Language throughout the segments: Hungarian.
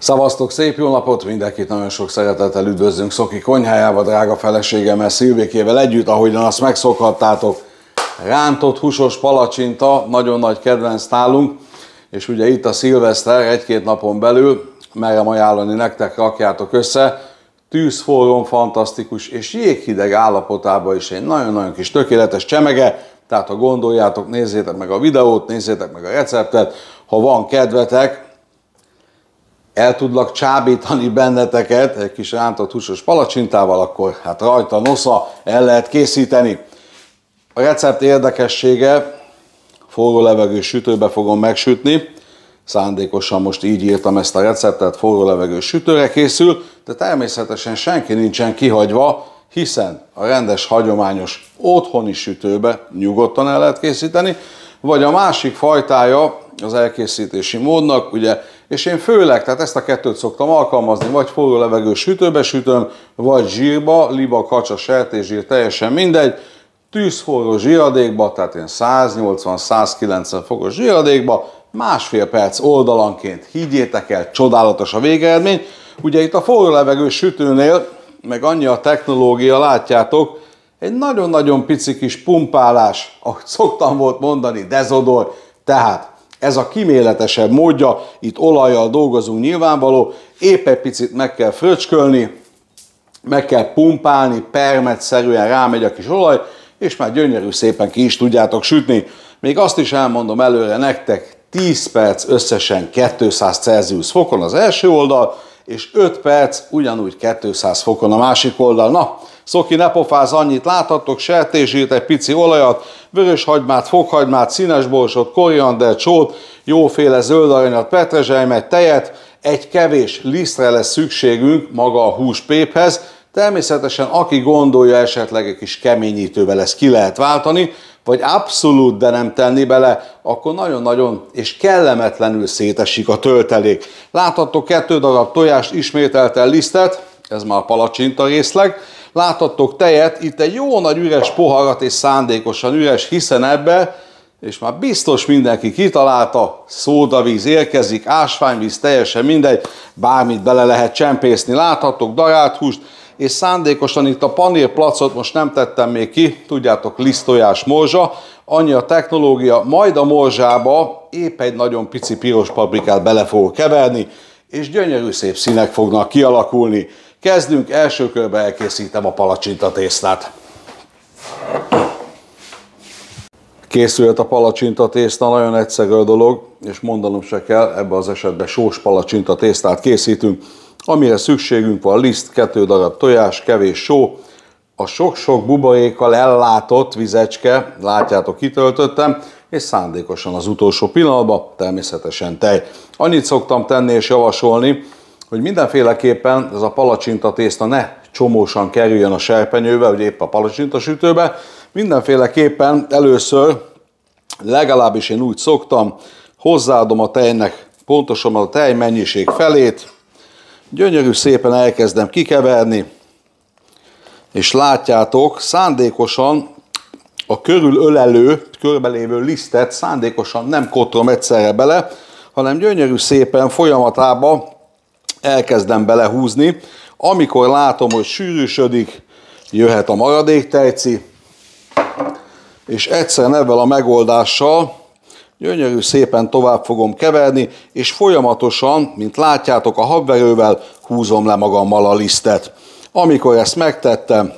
Szavaztok, szép jó napot, mindenkit nagyon sok szeretettel üdvözlünk Szoki konyhájába, drága feleségemmel, Szilvékével együtt, ahogyan azt megszokhattátok. Rántott húsos palacsinta, nagyon nagy kedvenc nálunk, és ugye itt a szilveszter egy-két napon belül, merem ajánlani nektek, rakjátok össze, tűzforrón fantasztikus, és jéghideg állapotában is egy nagyon-nagyon kis tökéletes csemege, tehát ha gondoljátok, nézzétek meg a videót, nézzétek meg a receptet, ha van kedvetek, el tudlak csábítani benneteket egy kis rántott húsos palacsintával, akkor hát rajta nosza el lehet készíteni. A recept érdekessége, forró levegő sütőbe fogom megsütni, szándékosan most így írtam ezt a receptet, forró levegő sütőre készül, de természetesen senki nincsen kihagyva, hiszen a rendes, hagyományos otthoni sütőbe nyugodtan el lehet készíteni, vagy a másik fajtája az elkészítési módnak, ugye, és én főleg, tehát ezt a kettőt szoktam alkalmazni, vagy forró levegő sütőbe sütöm, vagy zsírba, liba, kacsa, sertészsír, teljesen mindegy, tűzforró zsíradékba, tehát én 180-190 fokos zsíradékba, másfél perc oldalanként, higgyétek el, csodálatos a végeredmény. Ugye itt a forró levegő sütőnél, meg annyi a technológia, látjátok, egy nagyon-nagyon pici kis pumpálás, ahogy szoktam volt mondani, dezodor, tehát ez a kiméletesebb módja, itt olajjal dolgozunk nyilvánvaló, épp egy picit meg kell fröcskölni, meg kell pumpálni, permetszerűen rámegy a kis olaj, és már gyönyörű szépen ki is tudjátok sütni. Még azt is elmondom előre nektek, 10 perc összesen 200 Celsius fokon az első oldal, és 5 perc ugyanúgy 200 fokon a másik oldal. Na, Szoki ne pofáz annyit, láthattok sertésít, egy pici olajat, vörös hagymát, fokhagymát, színes borsot, koriander, csót, jóféle zöld aranyat, petrezselymet, tejet, egy kevés lisztre lesz szükségünk maga a húspéphez, Természetesen aki gondolja esetleg egy kis keményítővel ezt ki lehet váltani, vagy abszolút de nem tenni bele, akkor nagyon-nagyon és kellemetlenül szétesik a töltelék. Láthattok kettő darab tojást, ismételten lisztet, ez már a palacsinta részleg. Láthattok tejet, itt egy jó nagy üres poharat és szándékosan üres, hiszen ebbe, és már biztos mindenki kitalálta, szódavíz érkezik, ásványvíz, teljesen mindegy, bármit bele lehet csempészni. Láthattok dajált húst, és szándékosan itt a panírplacot most nem tettem még ki, tudjátok, lisztojás morzsa, annyi a technológia, majd a morzsába épp egy nagyon pici piros paprikát bele fogok keverni, és gyönyörű szép színek fognak kialakulni. Kezdünk, első körbe elkészítem a palacsinta tésztát. Készült a palacsinta tészta, nagyon egyszerű dolog, és mondanom se kell, ebben az esetben sós palacsinta tésztát készítünk amire szükségünk van, liszt, kettő darab tojás, kevés só, a sok-sok buborékkal ellátott vizecske, látjátok, kitöltöttem, és szándékosan az utolsó pillanatban természetesen tej. Annyit szoktam tenni és javasolni, hogy mindenféleképpen ez a palacsinta tészta ne csomósan kerüljön a serpenyőbe, vagy épp a palacsinta sütőbe. Mindenféleképpen először, legalábbis én úgy szoktam, hozzáadom a tejnek pontosan a tej mennyiség felét, Gyönyörű szépen elkezdem kikeverni, és látjátok, szándékosan a körülölelő, körbelévő lisztet szándékosan nem kotrom egyszerre bele, hanem gyönyörű szépen folyamatába elkezdem belehúzni. Amikor látom, hogy sűrűsödik, jöhet a maradék tejci, és egyszerűen ebben a megoldással Gyönyörű szépen tovább fogom keverni, és folyamatosan, mint látjátok, a habverővel húzom le magammal a lisztet. Amikor ezt megtettem,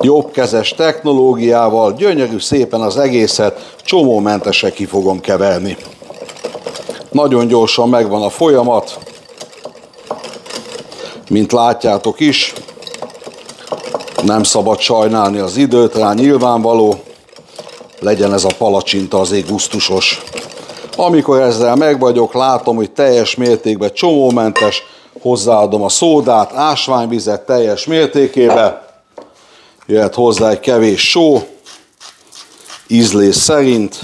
jobbkezes technológiával, gyönyörű szépen az egészet csomómentesen ki fogom keverni. Nagyon gyorsan megvan a folyamat, mint látjátok is, nem szabad sajnálni az időt rá, nyilvánvaló, legyen ez a palacsinta azért gusztusos. Amikor ezzel meg vagyok, látom, hogy teljes mértékben csomómentes, hozzáadom a szódát, ásványvizet teljes mértékébe, jöhet hozzá egy kevés só, ízlés szerint,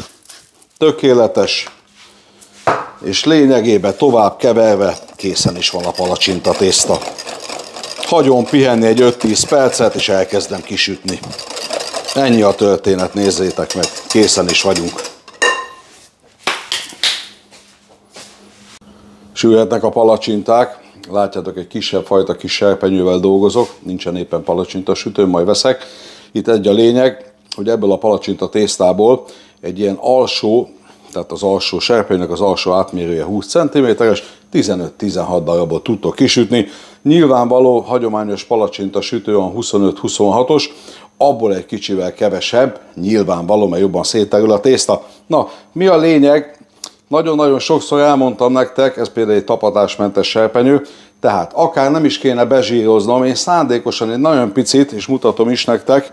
tökéletes, és lényegében tovább keverve készen is van a palacsinta tészta. Hagyom pihenni egy 5-10 percet, és elkezdem kisütni. Ennyi a történet, nézzétek meg, készen is vagyunk. Sülhetnek a palacsinták, látjátok, egy kisebb fajta kis serpenyővel dolgozok, nincsen éppen palacsinta sütőm, majd veszek. Itt egy a lényeg, hogy ebből a palacsinta tésztából egy ilyen alsó, tehát az alsó serpenyőnek az alsó átmérője 20 cm-es, 15-16 darabot tudtok kisütni. Nyilvánvaló hagyományos palacsinta sütő a 25-26-os, abból egy kicsivel kevesebb, nyilvánvaló, mert jobban szétterül a tészta. Na, mi a lényeg? Nagyon-nagyon sokszor elmondtam nektek, ez például egy tapadásmentes serpenyő, tehát akár nem is kéne bezsíroznom, én szándékosan egy nagyon picit, és mutatom is nektek,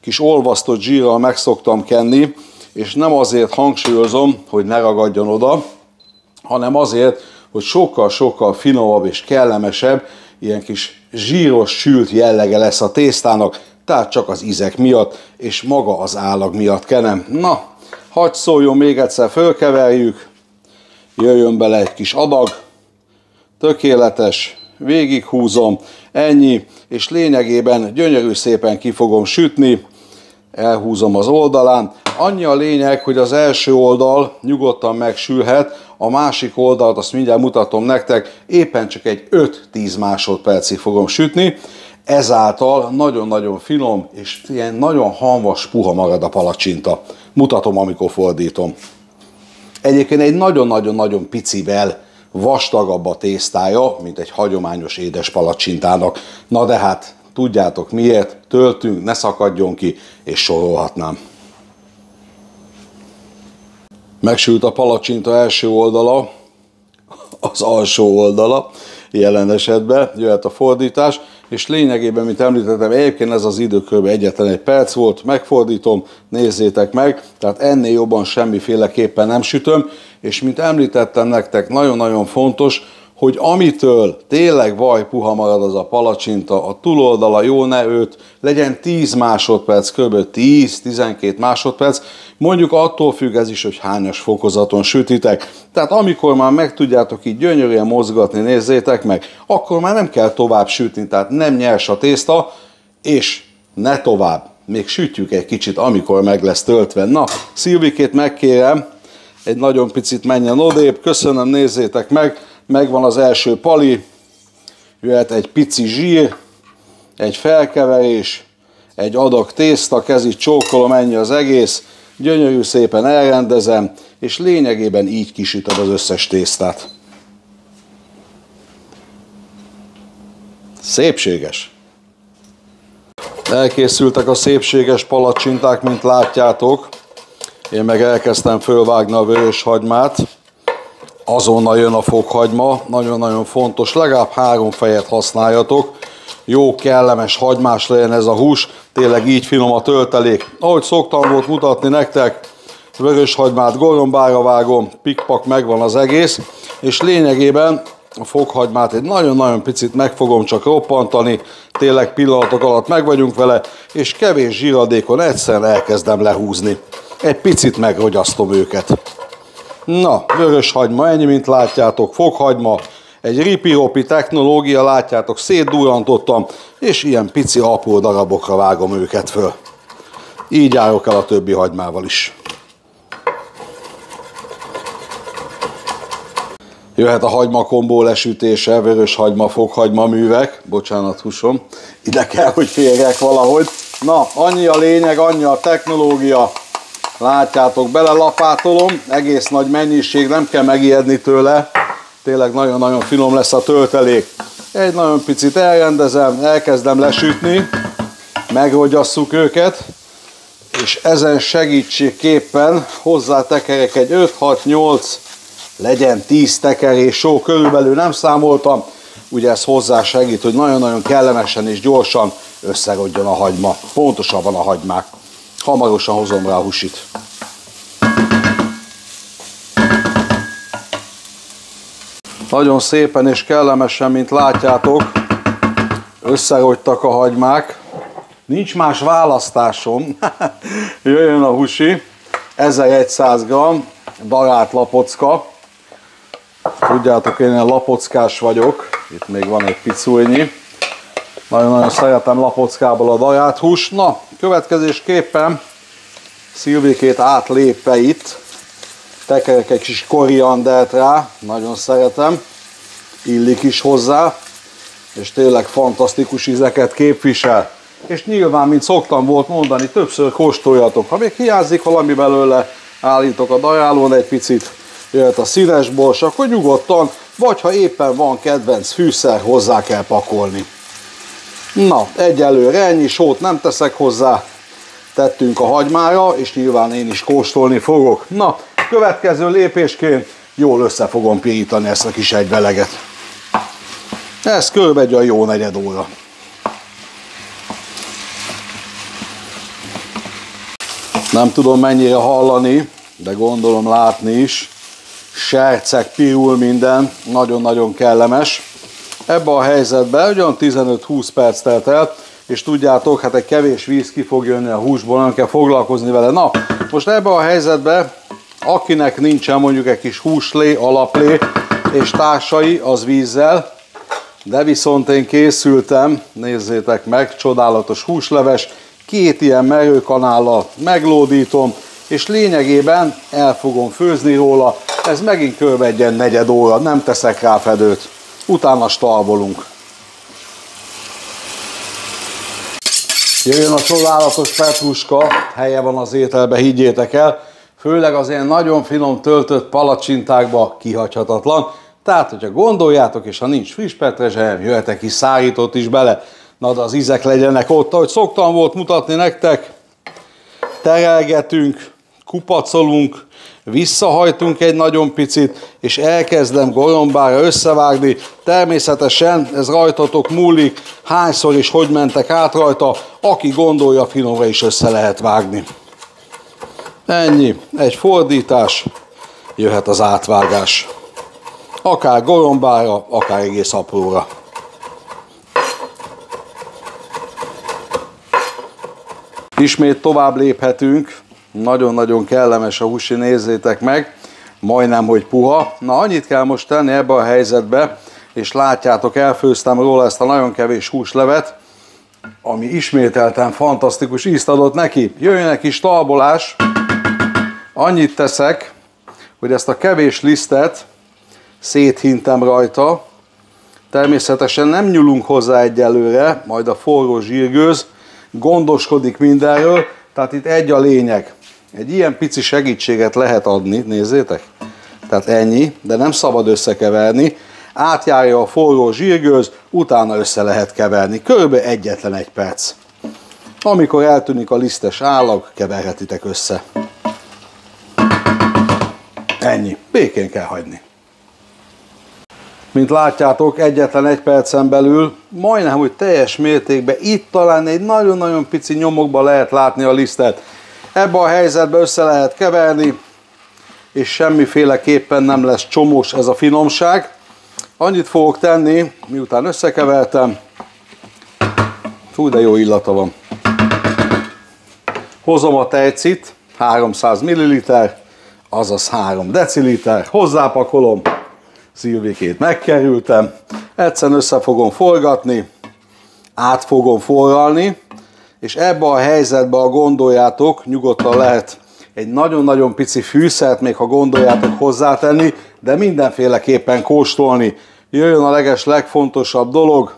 kis olvasztott zsírral meg szoktam kenni, és nem azért hangsúlyozom, hogy ne ragadjon oda, hanem azért, hogy sokkal-sokkal finomabb és kellemesebb, ilyen kis zsíros, sült jellege lesz a tésztának, tehát csak az ízek miatt, és maga az állag miatt kenem. Na, hagyd szóljon még egyszer, fölkeverjük, jöjjön bele egy kis adag, tökéletes, végighúzom, ennyi, és lényegében gyönyörű szépen ki fogom sütni, elhúzom az oldalán. Annyi a lényeg, hogy az első oldal nyugodtan megsülhet, a másik oldalt, azt mindjárt mutatom nektek, éppen csak egy 5-10 másodpercig fogom sütni, ezáltal nagyon-nagyon finom és ilyen nagyon hamvas, puha marad a palacsinta. Mutatom, amikor fordítom. Egyébként egy nagyon-nagyon-nagyon picivel vastagabb a tésztája, mint egy hagyományos édes palacsintának. Na de hát, tudjátok miért, töltünk, ne szakadjon ki, és sorolhatnám. Megsült a palacsinta első oldala, az alsó oldala, jelen esetben jöhet a fordítás, és lényegében, mint említettem, egyébként ez az idő kb. egyetlen egy perc volt, megfordítom, nézzétek meg, tehát ennél jobban semmiféleképpen nem sütöm, és mint említettem nektek, nagyon-nagyon fontos, hogy amitől tényleg vaj puha marad az a palacsinta, a túloldala jó ne őt, legyen 10 másodperc, kb. 10-12 másodperc, mondjuk attól függ ez is, hogy hányas fokozaton sütitek. Tehát amikor már meg tudjátok így gyönyörűen mozgatni, nézzétek meg, akkor már nem kell tovább sütni, tehát nem nyers a tészta, és ne tovább, még sütjük egy kicsit, amikor meg lesz töltve. Na, Szilvikét megkérem, egy nagyon picit menjen odébb, köszönöm, nézzétek meg, megvan az első pali, jöhet egy pici zsír, egy felkeverés, egy adag tészta, kezit csókolom, ennyi az egész, gyönyörű szépen elrendezem, és lényegében így kisütöd az összes tésztát. Szépséges! Elkészültek a szépséges palacsinták, mint látjátok. Én meg elkezdtem fölvágni a vörös hagymát azonnal jön a fokhagyma, nagyon-nagyon fontos, legalább három fejet használjatok, jó, kellemes, hagymás legyen ez a hús, tényleg így finom a töltelék. Ahogy szoktam volt mutatni nektek, vörös hagymát gorombára vágom, pikpak megvan az egész, és lényegében a fokhagymát egy nagyon-nagyon picit meg fogom csak roppantani, tényleg pillanatok alatt meg vagyunk vele, és kevés zsíradékon egyszerűen elkezdem lehúzni. Egy picit megrogyasztom őket. Na, vörös hagyma, ennyi, mint látjátok, fokhagyma, egy ripi technológia, látjátok, szétdurrantottam, és ilyen pici apró darabokra vágom őket föl. Így járok el a többi hagymával is. Jöhet a hagyma kombó lesütése, vörös hagyma, fokhagyma művek. Bocsánat, húsom. Ide kell, hogy férjek valahogy. Na, annyi a lényeg, annyi a technológia. Látjátok, belelapátolom, egész nagy mennyiség, nem kell megijedni tőle. Tényleg nagyon-nagyon finom lesz a töltelék. Egy nagyon picit elrendezem, elkezdem lesütni, megrogyasszuk őket, és ezen segítségképpen hozzátekerek egy 5-6-8, legyen 10 tekerés só, körülbelül nem számoltam, ugye ez hozzá segít, hogy nagyon-nagyon kellemesen és gyorsan összerodjon a hagyma, pontosabban a hagymák. Hamarosan hozom rá a husit. Nagyon szépen és kellemesen, mint látjátok, összerogytak a hagymák. Nincs más választásom. Jöjjön a husi. 1100 g, darált lapocka. Tudjátok, én ilyen lapockás vagyok. Itt még van egy picújnyi. Nagyon-nagyon szeretem lapockából a daját hús. Na, következésképpen szilvékét átlépve itt, tekerek egy kis koriandert rá, nagyon szeretem. illik is hozzá, és tényleg fantasztikus ízeket képvisel. És nyilván, mint szoktam volt mondani, többször kóstoljatok. Ha még hiányzik valami belőle, állítok a dajálón egy picit, jöhet a színes bors, akkor nyugodtan, vagy ha éppen van kedvenc fűszer, hozzá kell pakolni. Na, egyelőre ennyi, sót nem teszek hozzá, tettünk a hagymára, és nyilván én is kóstolni fogok. Na, következő lépésként jól össze fogom pirítani ezt a kis egyveleget. Ez kb. egy a jó negyed óra. Nem tudom mennyire hallani, de gondolom látni is. Serceg, pirul minden, nagyon-nagyon kellemes. Ebbe a helyzetben ugyan 15-20 perc telt el, és tudjátok, hát egy kevés víz ki fog jönni a húsból, nem kell foglalkozni vele. Na, most ebbe a helyzetben, akinek nincsen mondjuk egy kis húslé, alaplé és társai, az vízzel, de viszont én készültem, nézzétek meg, csodálatos húsleves, két ilyen merőkanállal meglódítom, és lényegében el fogom főzni róla, ez megint kb. egy negyed óra, nem teszek rá fedőt. Utána stalbolunk. Jöjjön a csodálatos petruska, helye van az ételbe, higgyétek el. Főleg az ilyen nagyon finom töltött palacsintákba kihagyhatatlan. Tehát, hogyha gondoljátok, és ha nincs friss petrezselyem, jöhetek is szárított is bele. Na, de az ízek legyenek ott, ahogy szoktam volt mutatni nektek. Terelgetünk, kupacolunk, visszahajtunk egy nagyon picit, és elkezdem gorombára összevágni. Természetesen ez rajtatok múlik, hányszor és hogy mentek át rajta, aki gondolja, finomra is össze lehet vágni. Ennyi, egy fordítás, jöhet az átvágás. Akár gorombára, akár egész apróra. Ismét tovább léphetünk, nagyon-nagyon kellemes a húsi, nézzétek meg, majdnem, hogy puha. Na, annyit kell most tenni ebbe a helyzetbe, és látjátok, elfőztem róla ezt a nagyon kevés húslevet, ami ismételten fantasztikus ízt adott neki. Jöjjön egy kis talbolás, annyit teszek, hogy ezt a kevés lisztet széthintem rajta, természetesen nem nyúlunk hozzá egyelőre, majd a forró zsírgőz gondoskodik mindenről, tehát itt egy a lényeg. Egy ilyen pici segítséget lehet adni, nézzétek. Tehát ennyi, de nem szabad összekeverni. Átjárja a forró zsírgőz, utána össze lehet keverni. Körülbelül egyetlen egy perc. Amikor eltűnik a lisztes állag, keverhetitek össze. Ennyi. Békén kell hagyni. Mint látjátok, egyetlen egy percen belül majdnem, hogy teljes mértékben itt talán egy nagyon-nagyon pici nyomokba lehet látni a lisztet. Ebbe a helyzetbe össze lehet keverni, és semmiféleképpen nem lesz csomós ez a finomság. Annyit fogok tenni, miután összekevertem, fú, de jó illata van. Hozom a tejcit, 300 ml, azaz 3 deciliter, hozzápakolom, szilvikét megkerültem, egyszerűen össze fogom forgatni, át fogom forralni, és ebbe a helyzetbe, a gondoljátok, nyugodtan lehet egy nagyon-nagyon pici fűszert, még ha gondoljátok hozzátenni, de mindenféleképpen kóstolni. Jöjjön a leges legfontosabb dolog,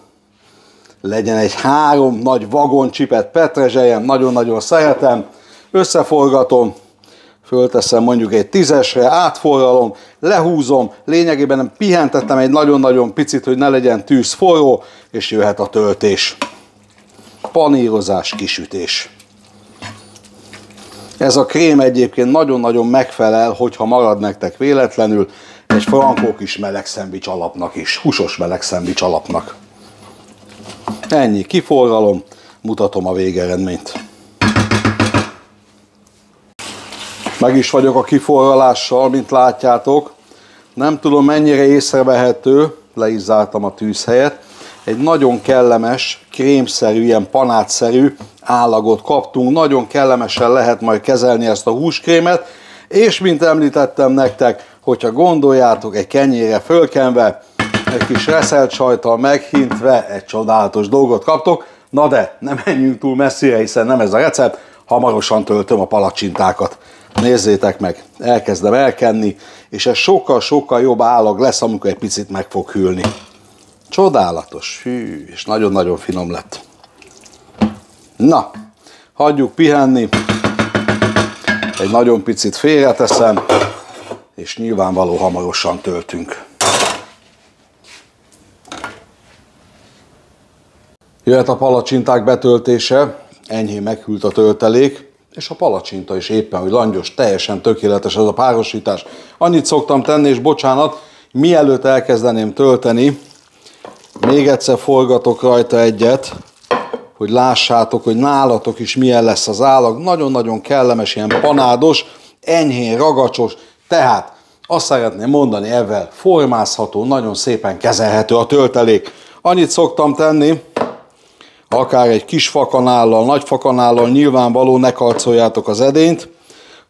legyen egy három nagy vagon csipet petrezselyem, nagyon-nagyon szeretem, összeforgatom, fölteszem mondjuk egy tízesre, átforralom, lehúzom, lényegében pihentettem egy nagyon-nagyon picit, hogy ne legyen tűz forró, és jöhet a töltés panírozás, kisütés. Ez a krém egyébként nagyon-nagyon megfelel, hogyha marad nektek véletlenül, egy frankó kis meleg szendvics alapnak is, húsos meleg szendvics alapnak. Ennyi, kiforralom, mutatom a végeredményt. Meg is vagyok a kiforralással, mint látjátok. Nem tudom mennyire észrevehető, le is zártam a tűzhelyet, egy nagyon kellemes, krémszerű, ilyen panátszerű állagot kaptunk. Nagyon kellemesen lehet majd kezelni ezt a húskrémet, és mint említettem nektek, hogyha gondoljátok, egy kenyére fölkenve, egy kis reszelt sajtal meghintve, egy csodálatos dolgot kaptok. Na de, nem menjünk túl messzire, hiszen nem ez a recept, hamarosan töltöm a palacsintákat. Nézzétek meg, elkezdem elkenni, és ez sokkal-sokkal jobb állag lesz, amikor egy picit meg fog hűlni. Csodálatos, hű, és nagyon-nagyon finom lett. Na, hagyjuk pihenni. Egy nagyon picit félreteszem, és nyilvánvaló hamarosan töltünk. Jöhet a palacsinták betöltése, enyhén meghűlt a töltelék, és a palacsinta is éppen, hogy langyos, teljesen tökéletes ez a párosítás. Annyit szoktam tenni, és bocsánat, mielőtt elkezdeném tölteni, még egyszer forgatok rajta egyet, hogy lássátok, hogy nálatok is milyen lesz az állag. Nagyon-nagyon kellemes, ilyen panádos, enyhén ragacsos, tehát azt szeretném mondani, ezzel formázható, nagyon szépen kezelhető a töltelék. Annyit szoktam tenni, akár egy kis fakanállal, nagy fakanállal, nyilvánvaló, ne karcoljátok az edényt.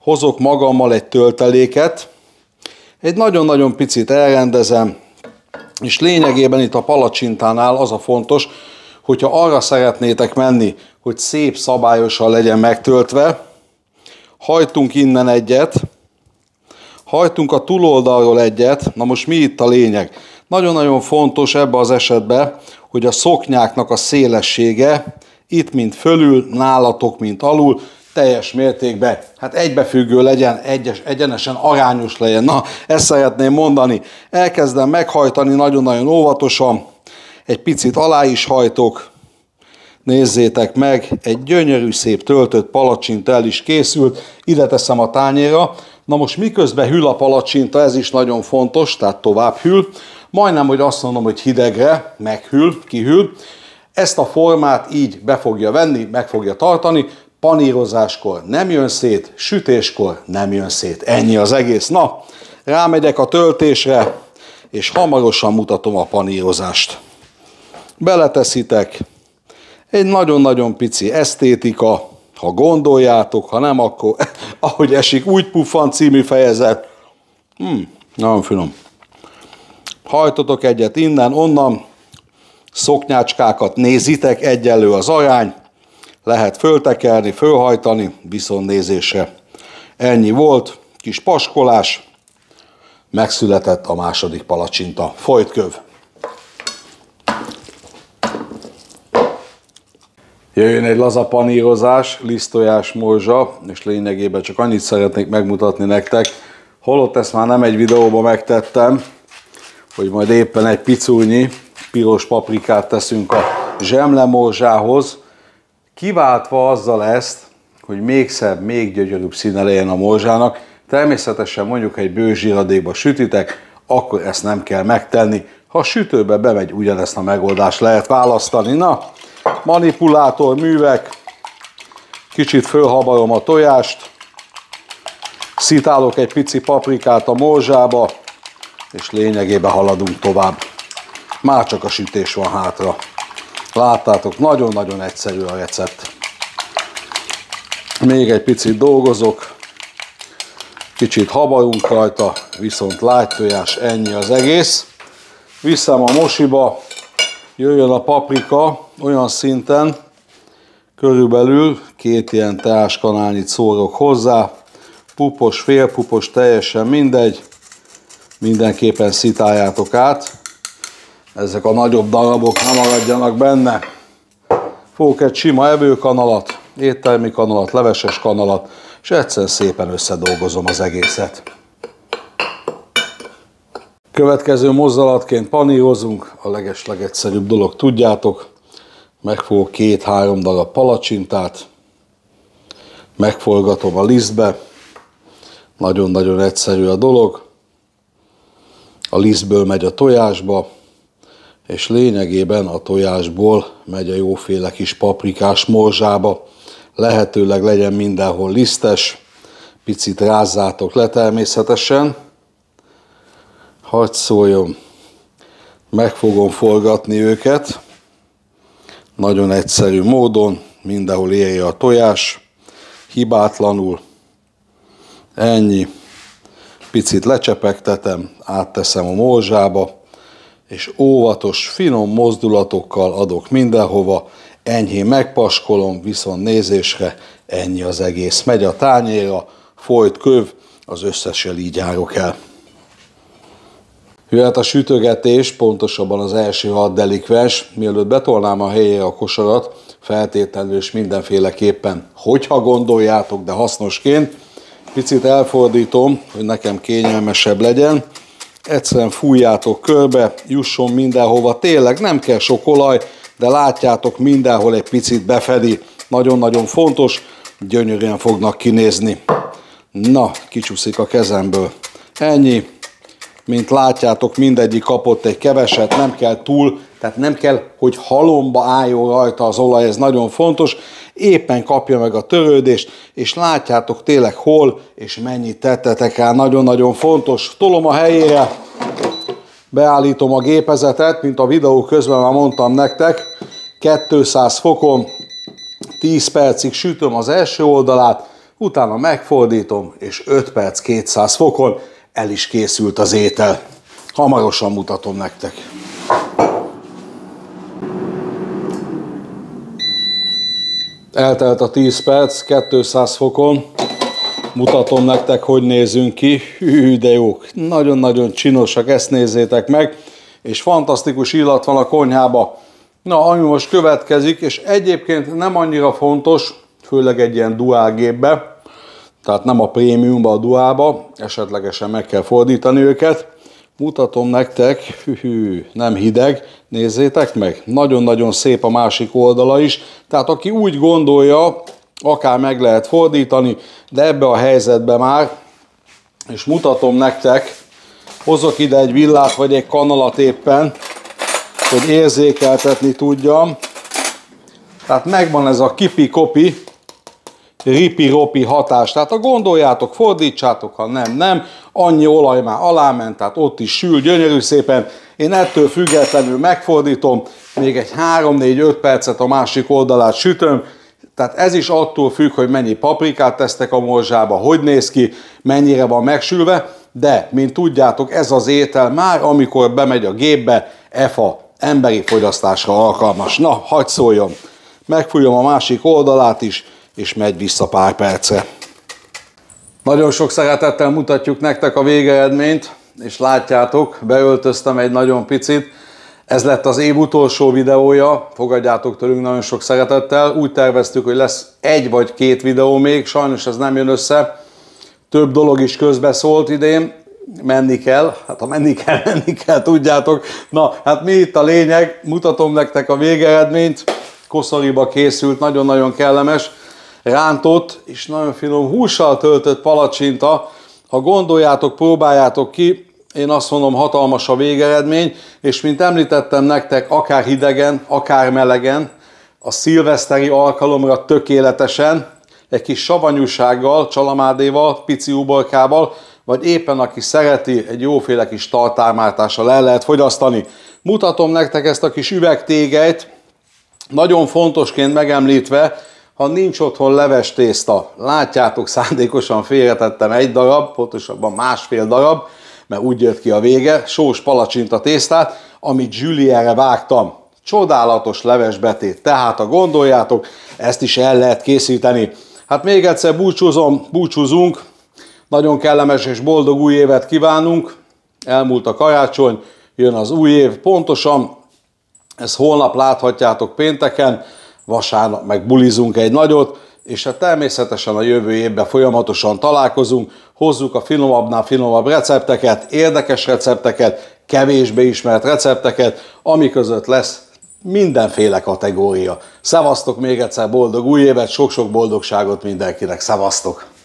Hozok magammal egy tölteléket, egy nagyon-nagyon picit elrendezem, és lényegében itt a palacsintánál az a fontos, hogyha arra szeretnétek menni, hogy szép szabályosan legyen megtöltve, hajtunk innen egyet, hajtunk a túloldalról egyet, na most mi itt a lényeg? Nagyon-nagyon fontos ebbe az esetben, hogy a szoknyáknak a szélessége itt, mint fölül, nálatok, mint alul, teljes mértékben, hát egybefüggő legyen, egyes, egyenesen arányos legyen. Na, ezt szeretném mondani. Elkezdem meghajtani nagyon-nagyon óvatosan, egy picit alá is hajtok, nézzétek meg, egy gyönyörű szép töltött palacsinta el is készült, ide teszem a tányéra. Na most miközben hűl a palacsinta, ez is nagyon fontos, tehát tovább hűl, majdnem, hogy azt mondom, hogy hidegre meghűl, kihűl, ezt a formát így be fogja venni, meg fogja tartani, panírozáskor nem jön szét, sütéskor nem jön szét. Ennyi az egész. Na, rámegyek a töltésre, és hamarosan mutatom a panírozást. Beleteszitek, egy nagyon-nagyon pici esztétika, ha gondoljátok, ha nem, akkor ahogy esik, úgy puffan című fejezet. Hmm, nagyon finom. Hajtotok egyet innen, onnan, szoknyácskákat nézitek, egyenlő az arány, lehet föltekerni, fölhajtani, viszont nézése. Ennyi volt, kis paskolás, megszületett a második palacsinta. Folytköv! Jöjjön egy laza panírozás, lisztojás, morzsa, és lényegében csak annyit szeretnék megmutatni nektek, holott ezt már nem egy videóban megtettem, hogy majd éppen egy picúnyi piros paprikát teszünk a zsemlemorzsához, kiváltva azzal ezt, hogy még szebb, még gyönyörűbb színe legyen a morzsának. Természetesen mondjuk egy bőzsíradékba sütitek, akkor ezt nem kell megtenni. Ha a sütőbe bemegy, ugyanezt a megoldást lehet választani. Na, manipulátor művek, kicsit fölhabarom a tojást, szitálok egy pici paprikát a morzsába, és lényegében haladunk tovább. Már csak a sütés van hátra. Láttátok, nagyon-nagyon egyszerű a recept. Még egy picit dolgozok, kicsit habarunk rajta, viszont lágytojás, ennyi az egész. Viszem a mosiba, jöjjön a paprika olyan szinten, körülbelül két ilyen teáskanálnyit szórok hozzá, pupos, félpupos, teljesen mindegy, mindenképpen szitáljátok át, ezek a nagyobb darabok nem maradjanak benne. Fogok egy sima evőkanalat, éttermi kanalat, leveses kanalat, és egyszer szépen összedolgozom az egészet. Következő mozzalatként panírozunk, a legeslegegyszerűbb dolog, tudjátok. Megfogok két-három darab palacsintát, megforgatom a lisztbe, nagyon-nagyon egyszerű a dolog. A lisztből megy a tojásba, és lényegében a tojásból megy a jóféle kis paprikás morzsába. Lehetőleg legyen mindenhol lisztes, picit rázzátok le természetesen. Hagy szóljon, meg fogom forgatni őket, nagyon egyszerű módon, mindenhol érje a tojás, hibátlanul, ennyi, picit lecsepegtetem, átteszem a morzsába, és óvatos, finom mozdulatokkal adok mindenhova, enyhén megpaskolom, viszont nézésre ennyi az egész. Megy a tányéra, folyt köv, az összessel így járok el. Jöhet a sütögetés, pontosabban az első hat delikvens, mielőtt betolnám a helyére a kosarat, feltétlenül és mindenféleképpen, hogyha gondoljátok, de hasznosként, picit elfordítom, hogy nekem kényelmesebb legyen, egyszerűen fújjátok körbe, jusson mindenhova, tényleg nem kell sok olaj, de látjátok mindenhol egy picit befedi, nagyon-nagyon fontos, gyönyörűen fognak kinézni. Na, kicsúszik a kezemből. Ennyi, mint látjátok, mindegyik kapott egy keveset, nem kell túl, tehát nem kell, hogy halomba álljon rajta az olaj, ez nagyon fontos, éppen kapja meg a törődést, és látjátok tényleg hol és mennyit tettetek el, nagyon-nagyon fontos. Tolom a helyére, beállítom a gépezetet, mint a videó közben már mondtam nektek, 200 fokon, 10 percig sütöm az első oldalát, utána megfordítom, és 5 perc 200 fokon el is készült az étel. Hamarosan mutatom nektek. Eltelt a 10 perc, 200 fokon. Mutatom nektek, hogy nézünk ki. Hű, de jók. Nagyon-nagyon csinosak, ezt nézzétek meg. És fantasztikus illat van a konyhába. Na, ami most következik, és egyébként nem annyira fontos, főleg egy ilyen duálgépbe, tehát nem a prémiumba, a duába, esetlegesen meg kell fordítani őket. Mutatom nektek, hű, nem hideg, nézzétek meg, nagyon-nagyon szép a másik oldala is, tehát aki úgy gondolja, akár meg lehet fordítani, de ebbe a helyzetbe már, és mutatom nektek, hozok ide egy villát vagy egy kanalat éppen, hogy érzékeltetni tudjam. Tehát megvan ez a kipi-kopi, ripi-ropi hatás. Tehát ha gondoljátok, fordítsátok, ha nem, nem. Annyi olaj már aláment, tehát ott is sül gyönyörű szépen. Én ettől függetlenül megfordítom, még egy 3-4-5 percet a másik oldalát sütöm, tehát ez is attól függ, hogy mennyi paprikát tesztek a morzsába, hogy néz ki, mennyire van megsülve, de, mint tudjátok, ez az étel már, amikor bemegy a gépbe, EFA emberi fogyasztásra alkalmas. Na, hagyd szóljon! Megfújom a másik oldalát is, és megy vissza pár percre. Nagyon sok szeretettel mutatjuk nektek a végeredményt, és látjátok, beöltöztem egy nagyon picit. Ez lett az év utolsó videója, fogadjátok tőlünk nagyon sok szeretettel. Úgy terveztük, hogy lesz egy vagy két videó még, sajnos ez nem jön össze. Több dolog is közbeszólt idén, menni kell, hát ha menni kell, menni kell, tudjátok. Na, hát mi itt a lényeg, mutatom nektek a végeredményt, koszoriba készült, nagyon-nagyon kellemes, rántott és nagyon finom hússal töltött palacsinta. Ha gondoljátok, próbáljátok ki, én azt mondom, hatalmas a végeredmény, és mint említettem nektek, akár hidegen, akár melegen, a szilveszteri alkalomra tökéletesen, egy kis savanyúsággal, csalamádéval, pici uborkával, vagy éppen aki szereti, egy jóféle kis tartármártással el lehet fogyasztani. Mutatom nektek ezt a kis üvegtégelyt, nagyon fontosként megemlítve, ha nincs otthon leves tészta, látjátok, szándékosan félretettem egy darab, pontosabban másfél darab, mert úgy jött ki a vége, sós palacsinta tésztát, amit Julienre vágtam. Csodálatos levesbetét, tehát ha gondoljátok, ezt is el lehet készíteni. Hát még egyszer búcsúzom, búcsúzunk, nagyon kellemes és boldog új évet kívánunk. Elmúlt a karácsony, jön az új év. Pontosan, ezt holnap láthatjátok pénteken, vasárnap meg bulizunk egy nagyot, és hát természetesen a jövő évben folyamatosan találkozunk, hozzuk a finomabbnál finomabb recepteket, érdekes recepteket, kevésbé ismert recepteket, ami között lesz mindenféle kategória. Szevasztok még egyszer, boldog új évet, sok-sok boldogságot mindenkinek, szevasztok!